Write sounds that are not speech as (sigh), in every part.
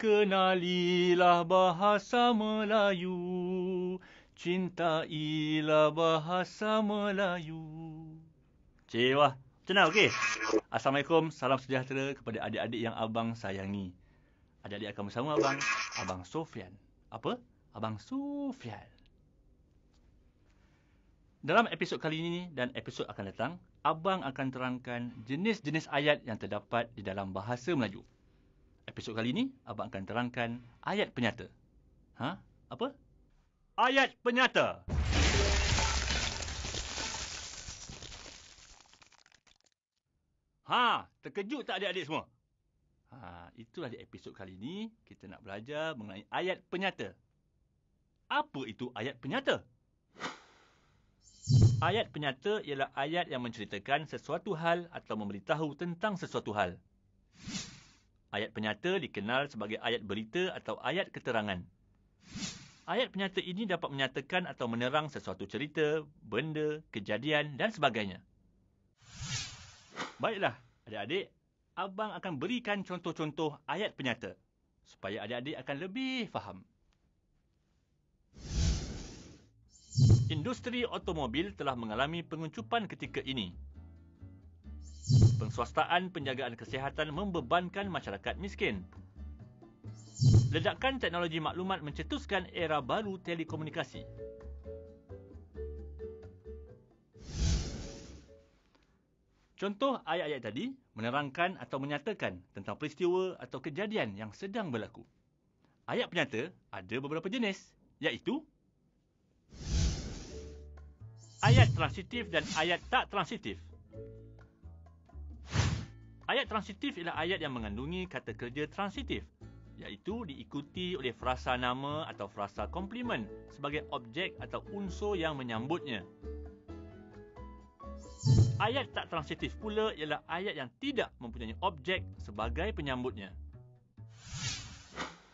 Kenalilah bahasa Melayu. Cintailah bahasa Melayu. Cik, wah. Macam mana, okey? Assalamualaikum, salam sejahtera kepada adik-adik yang abang sayangi. Adik-adik akan bersama abang, Abang Sofian. Apa? Abang Sofian. Dalam episod kali ini dan episod akan datang, abang akan terangkan jenis-jenis ayat yang terdapat di dalam bahasa Melayu. Episod kali ini, abang akan terangkan ayat penyata. Ha? Apa? Ayat penyata. Ha, terkejut tak adik-adik semua? Ha, itulah di episod kali ini kita nak belajar mengenai ayat penyata. Apa itu ayat penyata? Ayat penyata ialah ayat yang menceritakan sesuatu hal atau memberitahu tentang sesuatu hal. Ayat penyata dikenal sebagai ayat berita atau ayat keterangan. Ayat penyata ini dapat menyatakan atau menerang sesuatu cerita, benda, kejadian dan sebagainya. Baiklah, adik-adik, abang akan berikan contoh-contoh ayat penyata supaya adik-adik akan lebih faham. Industri automobil telah mengalami penguncupan ketika ini. Penswastaan penjagaan kesihatan membebankan masyarakat miskin. Ledakan teknologi maklumat mencetuskan era baru telekomunikasi. Contoh ayat-ayat tadi menerangkan atau menyatakan tentang peristiwa atau kejadian yang sedang berlaku. Ayat penyata ada beberapa jenis iaitu ayat transitif dan ayat tak transitif. Ayat transitif ialah ayat yang mengandungi kata kerja transitif iaitu diikuti oleh frasa nama atau frasa komplement sebagai objek atau unsur yang menyambutnya. Ayat tak transitif pula ialah ayat yang tidak mempunyai objek sebagai penyambutnya.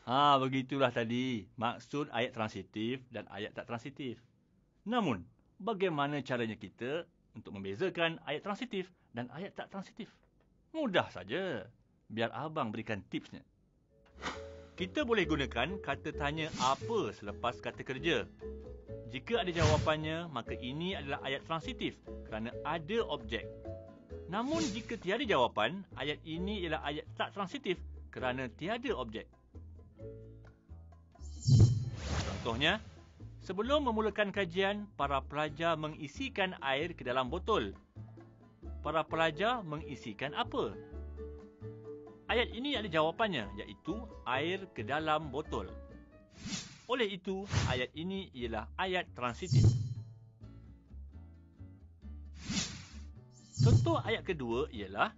Ha, begitulah tadi maksud ayat transitif dan ayat tak transitif. Namun, bagaimana caranya kita untuk membezakan ayat transitif dan ayat tak transitif? Mudah saja. Biar abang berikan tipsnya. Kita boleh gunakan kata tanya apa selepas kata kerja. Jika ada jawapannya, maka ini adalah ayat transitif kerana ada objek. Namun jika tiada jawapan, ayat ini ialah ayat tak transitif kerana tiada objek. Contohnya, sebelum memulakan kajian, para pelajar mengisikan air ke dalam botol. Para pelajar mengisikan apa? Ayat ini ada jawapannya iaitu air ke dalam botol. Oleh itu, ayat ini ialah ayat transitif. Contoh ayat kedua ialah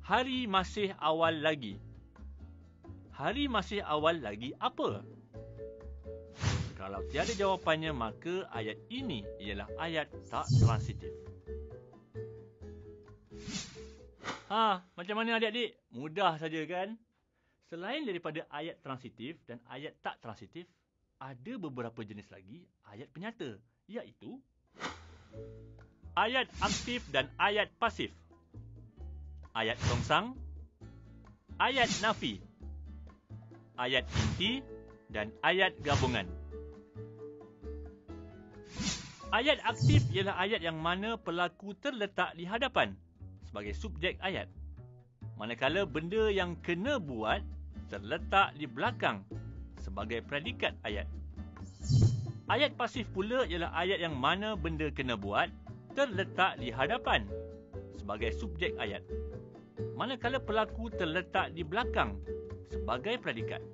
hari masih awal lagi. Hari masih awal lagi apa? Kalau tiada jawapannya, maka ayat ini ialah ayat tak transitif. Ha, macam mana adik-adik? Mudah saja kan? Selain daripada ayat transitif dan ayat tak transitif, ada beberapa jenis lagi ayat penyata, iaitu ayat aktif dan ayat pasif. Ayat songsang, ayat nafi, ayat inti dan ayat gabungan. Ayat aktif ialah ayat yang mana pelaku terletak di hadapan sebagai subjek ayat. Manakala benda yang kena buat terletak di belakang sebagai predikat ayat. Ayat pasif pula ialah ayat yang mana benda kena buat terletak di hadapan sebagai subjek ayat. Manakala pelaku terletak di belakang sebagai predikat.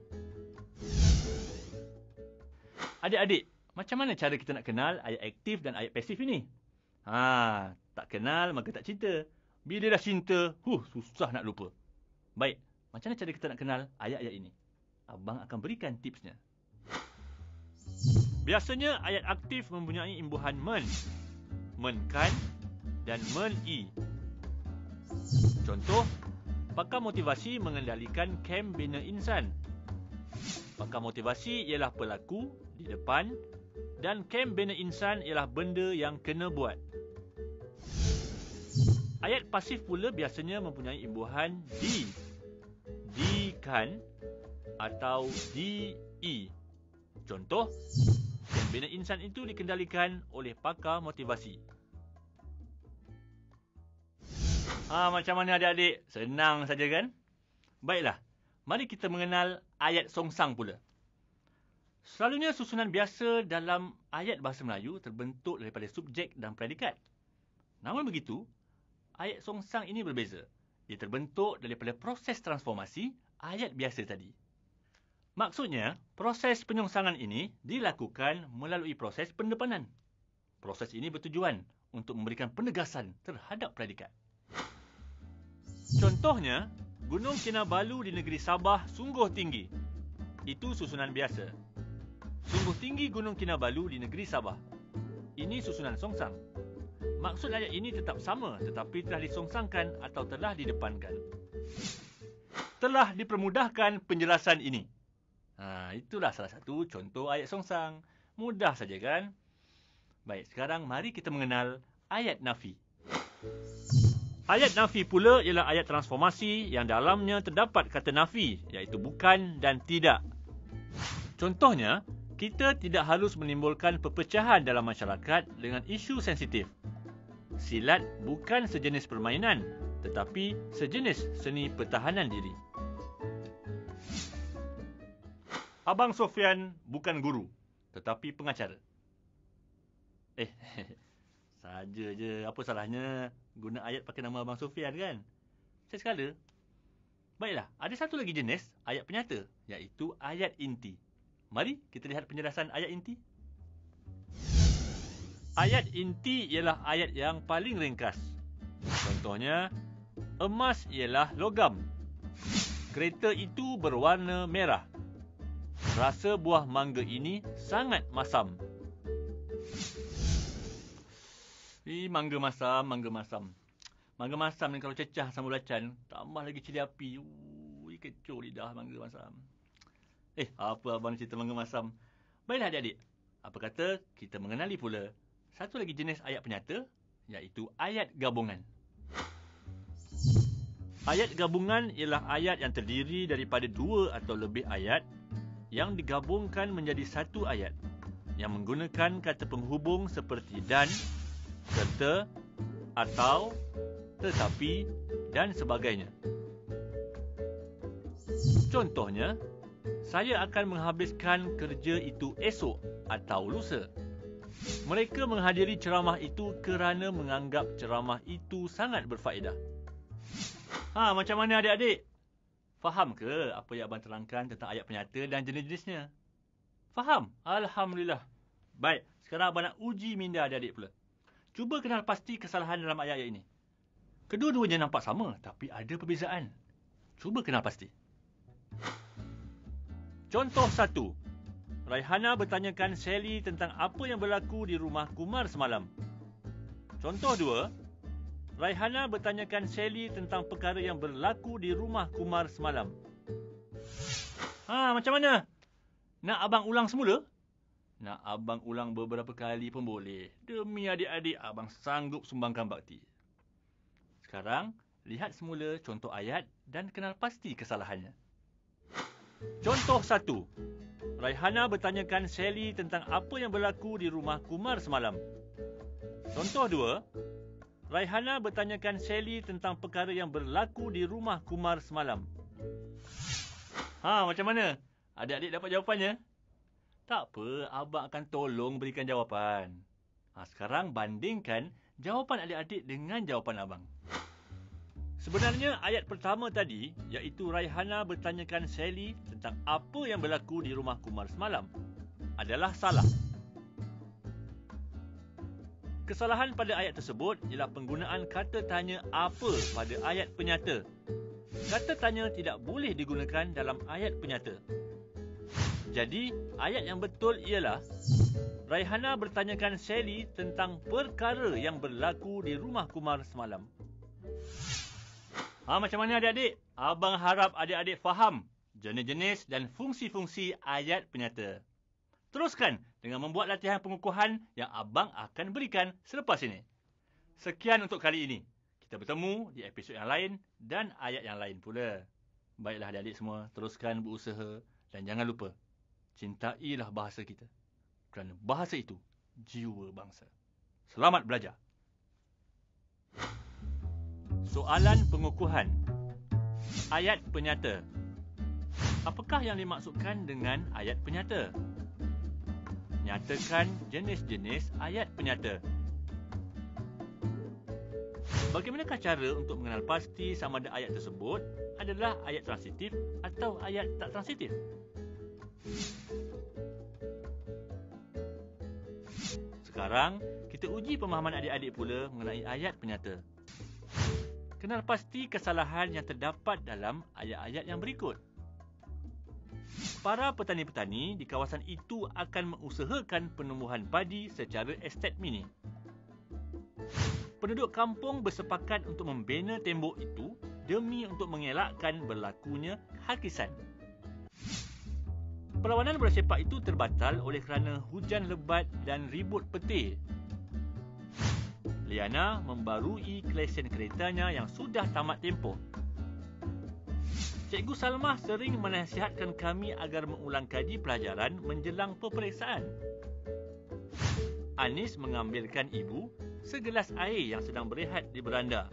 Adik-adik, macam mana cara kita nak kenal ayat aktif dan ayat pasif ini? Ha, tak kenal maka tak cinta. Bila dah cinta, huh, susah nak lupa. Baik, macam mana cara kita nak kenal ayat-ayat ini? Abang akan berikan tipsnya. Biasanya ayat aktif mempunyai imbuhan men, menkan dan men-i. Contoh, pakar motivasi mengendalikan kem bina insan. Pakar motivasi ialah pelaku di depan dan kem bina insan ialah benda yang kena buat. Ayat pasif pula biasanya mempunyai imbuhan di, di kan atau DE. Contoh, pembina insan itu dikendalikan oleh pakar motivasi. Ha, macam mana adik-adik? Senang saja kan? Baiklah, mari kita mengenal ayat songsang pula. Selalunya susunan biasa dalam ayat bahasa Melayu terbentuk daripada subjek dan predikat. Namun begitu, ayat songsang ini berbeza. Ia terbentuk daripada proses transformasi ayat biasa tadi. Maksudnya, proses penyongsangan ini dilakukan melalui proses pendepanan. Proses ini bertujuan untuk memberikan penegasan terhadap predikat. Contohnya, Gunung Kinabalu di negeri Sabah sungguh tinggi. Itu susunan biasa. Sungguh tinggi Gunung Kinabalu di negeri Sabah. Ini susunan songsang. Maksud ayat ini tetap sama tetapi telah disongsangkan atau telah didepankan. Telah dipermudahkan penjelasan ini. Ha, itulah salah satu contoh ayat songsang. Mudah saja kan? Baik, sekarang mari kita mengenal ayat nafi. Ayat nafi pula ialah ayat transformasi yang dalamnya terdapat kata nafi iaitu bukan dan tidak. Contohnya, kita tidak harus menimbulkan perpecahan dalam masyarakat dengan isu sensitif. Silat bukan sejenis permainan tetapi sejenis seni pertahanan diri. Abang Sofian bukan guru tetapi pengacara. Eh, (laughs) saja je. Apa salahnya guna ayat pakai nama Abang Sofian kan? Saya sekala. Baiklah, ada satu lagi jenis ayat penyata iaitu ayat inti. Mari kita lihat penjelasan ayat inti. Ayat inti ialah ayat yang paling ringkas. Contohnya, emas ialah logam. Kereta itu berwarna merah. Rasa buah mangga ini sangat masam. Ih, mangga masam, mangga masam. Mangga masam ni kalau cecah sama belacan, tambah lagi cili api. Ui, kecoh lidah mangga masam. Eh, apa abang cerita mangga masam? Baiklah adik-adik. Apa kata kita mengenali pula satu lagi jenis ayat penyata iaitu ayat gabungan. Ayat gabungan ialah ayat yang terdiri daripada dua atau lebih ayat yang digabungkan menjadi satu ayat yang menggunakan kata penghubung seperti dan, serta, atau, tetapi dan sebagainya. Contohnya, saya akan menghabiskan kerja itu esok atau lusa. Mereka menghadiri ceramah itu kerana menganggap ceramah itu sangat berfaedah. Ha, macam mana adik-adik? Faham ke apa yang abang terangkan tentang ayat penyata dan jenis-jenisnya? Faham? Alhamdulillah. Baik, sekarang abang nak uji minda adik-adik pula. Cuba kenal pasti kesalahan dalam ayat-ayat ini. Kedua-duanya nampak sama tapi ada perbezaan. Cuba kenal pasti. Contoh satu. Raihana bertanyakan Sally tentang apa yang berlaku di rumah Kumar semalam. Contoh dua, Raihana bertanyakan Sally tentang perkara yang berlaku di rumah Kumar semalam. Ha, macam mana? Nak abang ulang semula? Nak abang ulang beberapa kali pun boleh. Demi adik-adik, abang sanggup sumbangkan bakti. Sekarang, lihat semula contoh ayat dan kenal pasti kesalahannya. Contoh satu. Raihana bertanyakan Sally tentang apa yang berlaku di rumah Kumar semalam. Contoh dua, Raihana bertanyakan Sally tentang perkara yang berlaku di rumah Kumar semalam. Ha, macam mana? Adik-adik dapat jawapannya? Tak apa, abang akan tolong berikan jawapan. Ha, sekarang bandingkan jawapan adik-adik dengan jawapan abang. Sebenarnya ayat pertama tadi iaitu Raihana bertanyakan Sally tentang apa yang berlaku di rumah Kumar semalam adalah salah. Kesalahan pada ayat tersebut ialah penggunaan kata tanya apa pada ayat penyata. Kata tanya tidak boleh digunakan dalam ayat penyata. Jadi, ayat yang betul ialah Raihana bertanyakan Sally tentang perkara yang berlaku di rumah Kumar semalam. Ha, macam mana adik-adik? Abang harap adik-adik faham jenis-jenis dan fungsi-fungsi ayat penyata. Teruskan dengan membuat latihan pengukuhan yang abang akan berikan selepas ini. Sekian untuk kali ini. Kita bertemu di episod yang lain dan ayat yang lain pula. Baiklah adik-adik semua, teruskan berusaha Dan jangan lupa, cintailah bahasa kita. Kerana bahasa itu jiwa bangsa. Selamat belajar. Soalan pengukuhan. Ayat penyata. Apakah yang dimaksudkan dengan ayat penyata? Nyatakan jenis-jenis ayat penyata. Bagaimanakah cara untuk mengenal pasti sama ada ayat tersebut adalah ayat transitif atau ayat tak transitif? Sekarang, kita uji pemahaman adik-adik pula mengenai ayat penyata. Kenal pasti kesalahan yang terdapat dalam ayat-ayat yang berikut. Para petani-petani di kawasan itu akan mengusahakan penumbuhan padi secara estet mini penduduk kampung bersepakat untuk membina tembok itu demi untuk mengelakkan berlakunya hakisan. Perlawanan bola sepak itu terbatal oleh kerana hujan lebat dan ribut petir. Liana membarui kelesen keretanya yang sudah tamat tempoh. Cikgu Salmah sering menasihatkan kami agar mengulang kaji pelajaran menjelang peperiksaan. Anis mengambilkan ibu segelas air yang sedang berehat di beranda